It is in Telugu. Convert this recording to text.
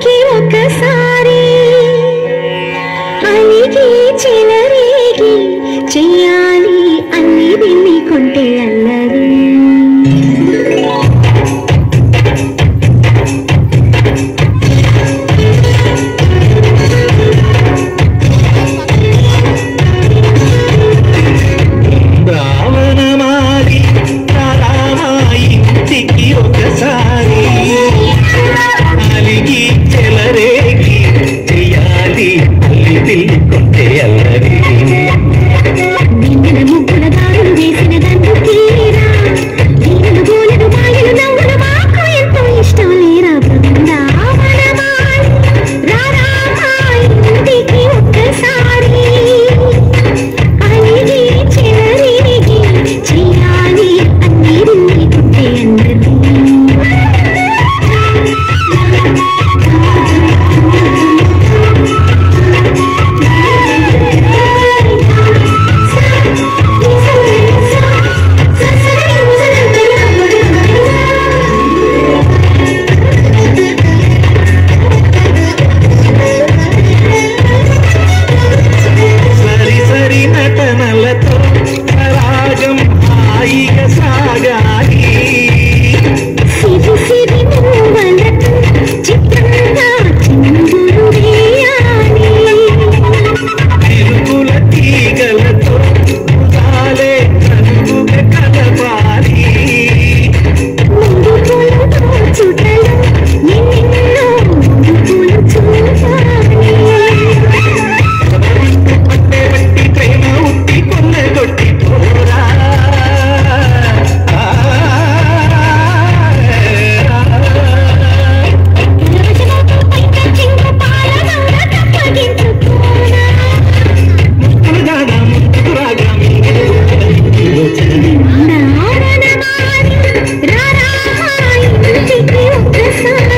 ఒకటికి ఒకసారి అలిగి చెలరేగి చెయ్యాలి అన్ని వెళ్ళికుంటే అల్లరి. ఒకసారి. అలిగి చెలరేగి చెయ్యాలి అల్లి తిల్లి కొట్టే అల్లరి Ha ha ha!